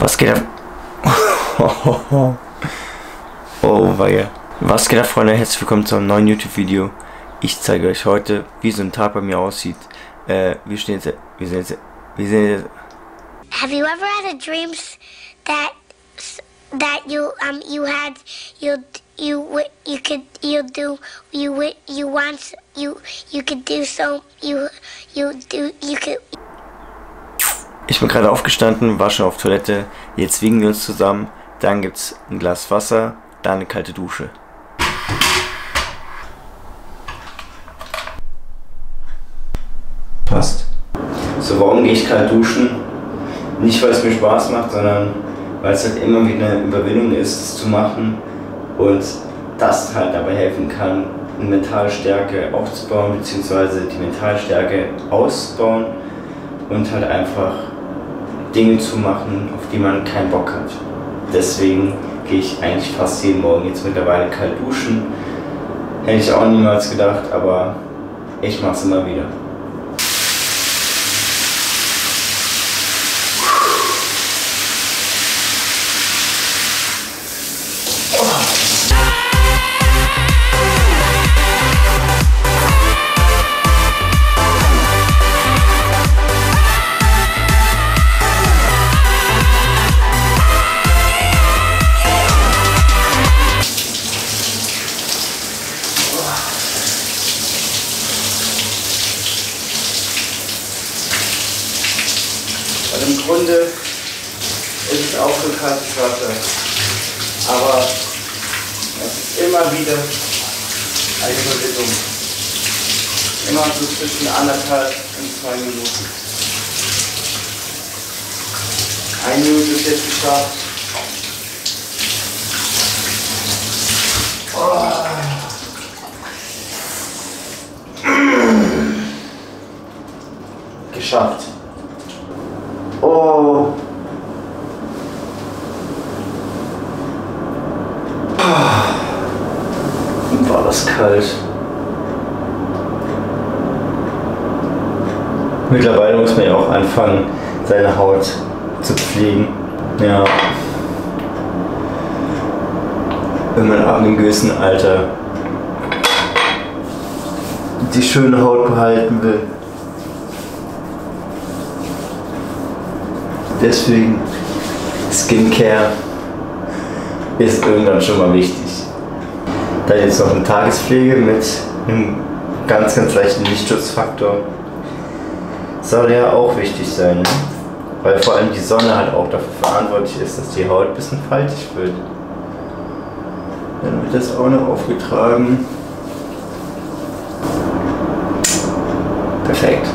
Was geht ab? Oh, weia. Was geht ab, Freunde? Herzlich willkommen zu einem neuen YouTube-Video. Ich zeige euch heute, wie so ein Tag bei mir aussieht. Äh, wir stehen jetzt, wir sind jetzt, wir sind jetzt. Have you ever had a dreams that that you um you had you you you could you do you you want you you could do so you you do you could Ich bin gerade aufgestanden, war schon auf Toilette. Jetzt wiegen wir uns zusammen. Dann gibt's ein Glas Wasser, dann eine kalte Dusche. Passt. So, warum gehe ich kalt duschen? Nicht, weil es mir Spaß macht, sondern weil es halt immer wieder eine Überwindung ist, es zu machen und das halt dabei helfen kann, eine mentale Stärke aufzubauen, beziehungsweise die mentale Stärke auszubauen und halt einfach Dinge zu machen, auf die man keinen Bock hat. Deswegen gehe ich eigentlich fast jeden Morgen jetzt mittlerweile kalt duschen. Hätte ich auch niemals gedacht, aber ich mache es immer wieder. Immer wieder eine Überwindung. Immer so zwischen anderthalb und zwei Minuten. Eine Minute ist jetzt geschafft. Geschafft. Oh. War das kalt. Mittlerweile muss man ja auch anfangen, seine Haut zu pflegen. Ja. Wenn man ab einem gewissen Alter die schöne Haut behalten will. Deswegen Skincare ist irgendwann schon mal wichtig. Dann jetzt noch eine Tagespflege mit einem ganz, ganz leichten Lichtschutzfaktor. Soll ja auch wichtig sein, ne? weil vor allem die Sonne halt auch dafür verantwortlich ist, dass die Haut ein bisschen faltig wird. Dann wird das auch noch aufgetragen. Perfekt.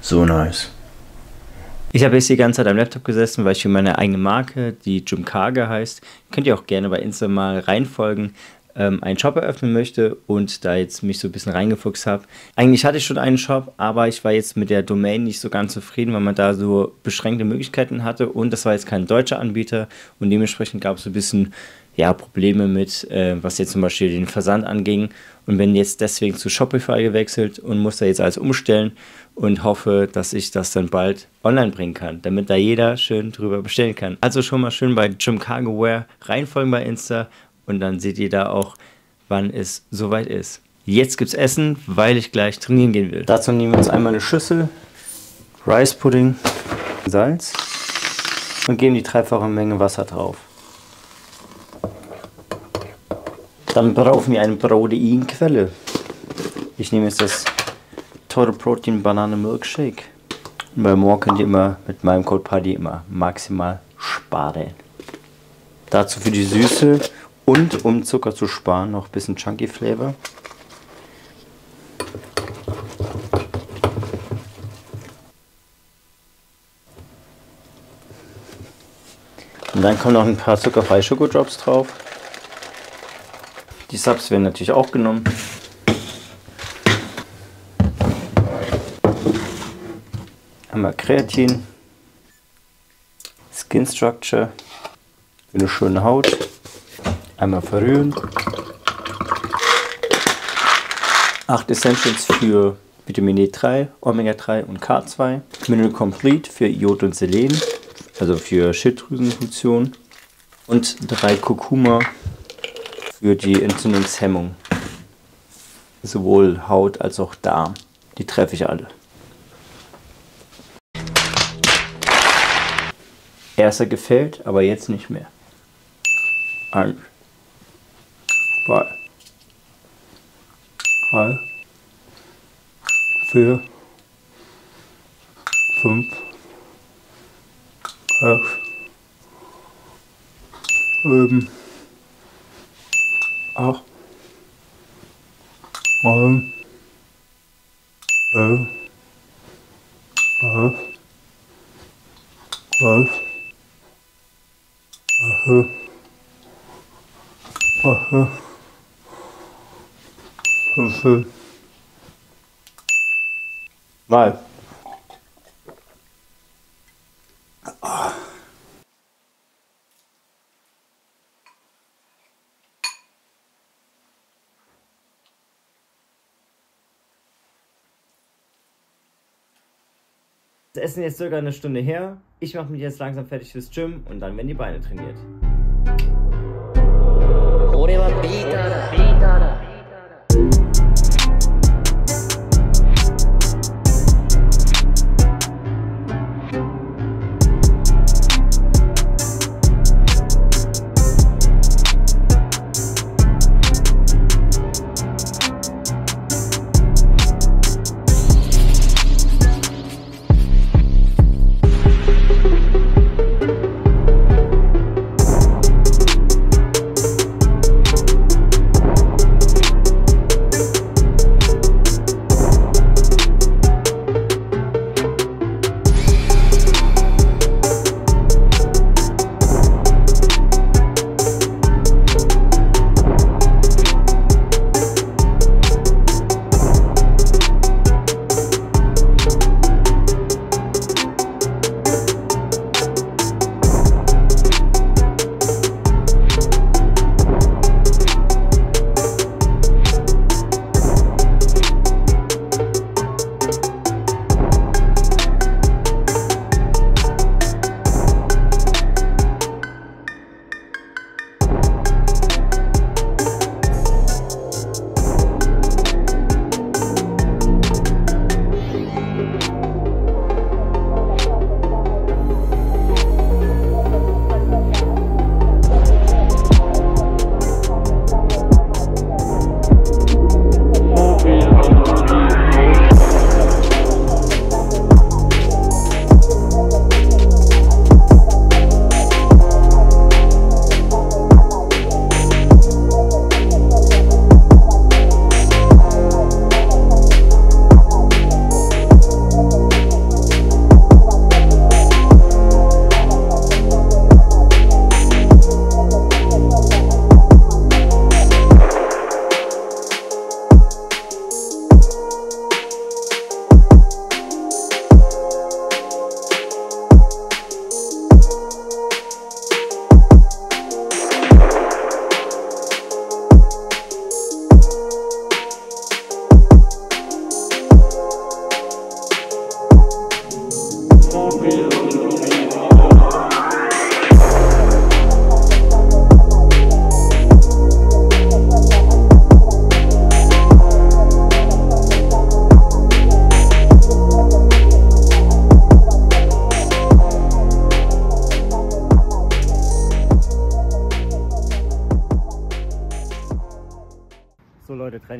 So nice. Ich habe jetzt die ganze Zeit am Laptop gesessen, weil ich für meine eigene Marke, die Jumkage heißt, könnt ihr auch gerne bei Insta mal reinfolgen, ähm, einen Shop eröffnen möchte und da jetzt mich so ein bisschen reingefuchst habe. Eigentlich hatte ich schon einen Shop, aber ich war jetzt mit der Domain nicht so ganz zufrieden, weil man da so beschränkte Möglichkeiten hatte und das war jetzt kein deutscher Anbieter und dementsprechend gab es so ein bisschen ja, Probleme mit, äh, was jetzt zum Beispiel den Versand anging und bin jetzt deswegen zu Shopify gewechselt und muss da jetzt alles umstellen und hoffe, dass ich das dann bald online bringen kann, damit da jeder schön drüber bestellen kann. Also schon mal schön bei Jim Cargo Wear reinfolgen bei Insta und dann seht ihr da auch, wann es soweit ist. Jetzt gibt's Essen, weil ich gleich trainieren gehen will. Dazu nehmen wir uns einmal eine Schüssel, Rice Pudding, Salz und geben die dreifache Menge Wasser drauf. Dann brauchen wir eine Proteinquelle. Ich nehme jetzt das Total Protein Banane Milkshake. Und bei More könnt ihr immer mit meinem Code Party immer maximal sparen. Dazu für die Süße und um Zucker zu sparen noch ein bisschen Chunky Flavor. Und dann kommen noch ein paar zuckerfreie Schokodrops drauf. Die Subs werden natürlich auch genommen. Einmal Kreatin, Skin Structure eine schöne Haut. Einmal verrühren. 8 Essentials für Vitamin D3, Omega 3 und K2. Mineral Complete für Iod und Selen, also für Schilddrüsenfunktion. Und 3 Kurkuma für die Entzündungshemmung. Sowohl Haut als auch Darm. Die treffe ich alle. Erster gefällt, aber jetzt nicht mehr. Eins. Zwei. Drei. Vier. Fünf. Sechs. Sieben. Acht. Neun. Elf. Zwölf. Zwölf. Aha. Aha. Fünfzehn. Mal. Das Essen ist jetzt circa eine Stunde her. Ich mache mich jetzt langsam fertig fürs Gym und dann werden die Beine trainiert.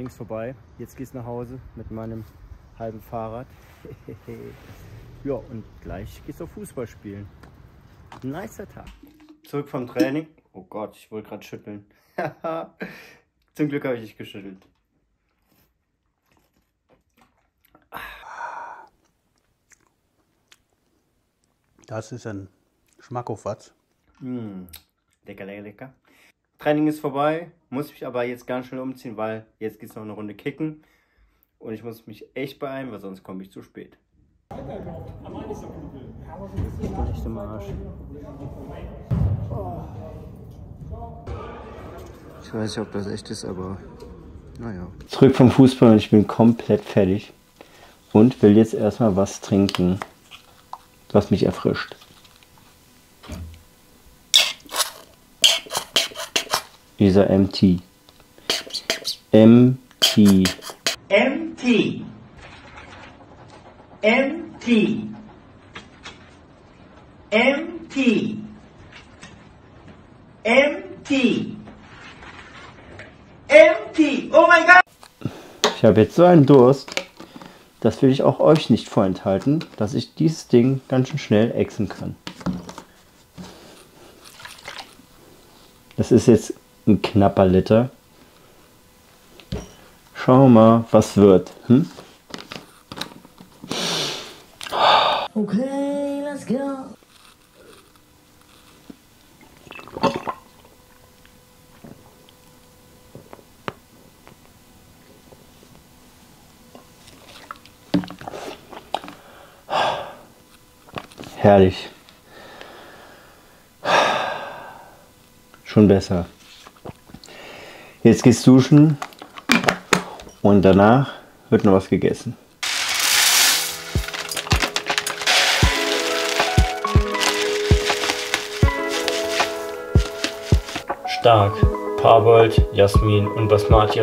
Ist vorbei. Jetzt geht's nach Hause mit meinem halben Fahrrad. ja, und gleich geht's auf Fußball spielen. Nicer Tag. Zurück vom Training. Oh Gott, ich wollte gerade schütteln. Zum Glück habe ich nicht geschüttelt. Das ist ein Schmackofatz. Mm, lecker, lecker, lecker. Training ist vorbei, muss mich aber jetzt ganz schnell umziehen, weil jetzt geht es noch eine Runde kicken. Und ich muss mich echt beeilen, weil sonst komme ich zu spät. Echt im Arsch. Ich weiß nicht, ob das echt ist, aber naja. Zurück vom Fußball und ich bin komplett fertig. Und will jetzt erstmal was trinken, was mich erfrischt. Dieser MT. MT. MT. MT. MT. MT. MT. Oh mein Gott! Ich habe jetzt so einen Durst, das will ich auch euch nicht vorenthalten, dass ich dieses Ding ganz schön schnell exen kann. Das ist jetzt ein knapper Liter. Schau mal, was wird. Hm? Okay, let's go. Herrlich. Schon besser. Jetzt gehst duschen und danach wird noch was gegessen. Stark. Parboiled, Jasmin und Basmati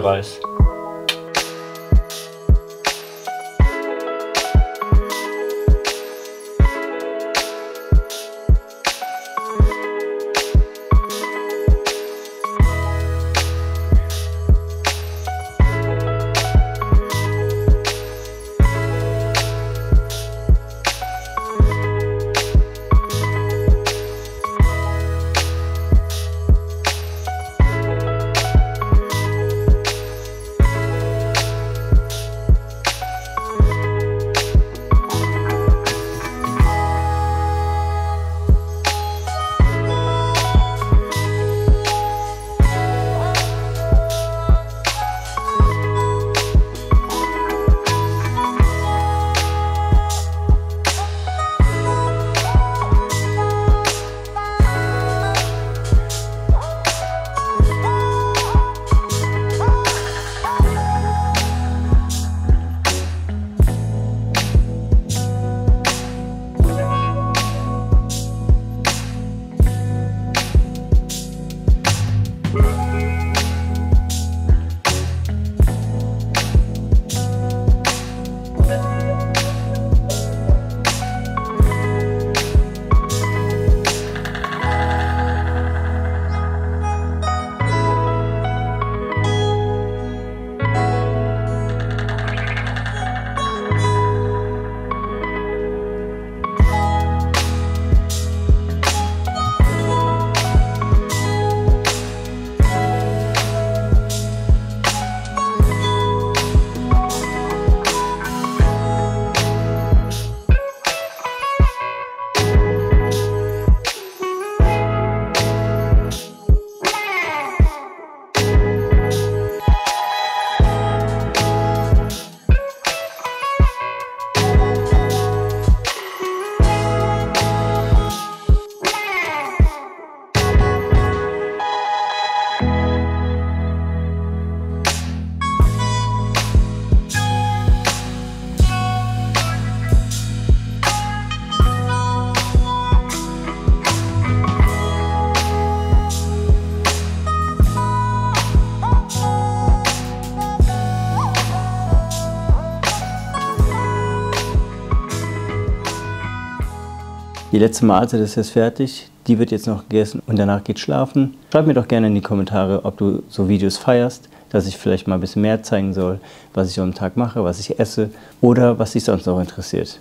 letzte Mahlzeit ist jetzt fertig, die wird jetzt noch gegessen und danach geht schlafen. Schreib mir doch gerne in die Kommentare, ob du so Videos feierst, dass ich vielleicht mal ein bisschen mehr zeigen soll, was ich so am Tag mache, was ich esse oder was dich sonst noch interessiert.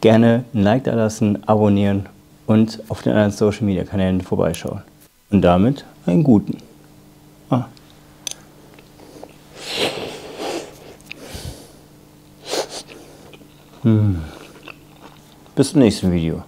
Gerne ein Like da lassen, abonnieren und auf den anderen Social Media Kanälen vorbeischauen. Und damit einen guten. Ah. Hm. Bis zum nächsten Video.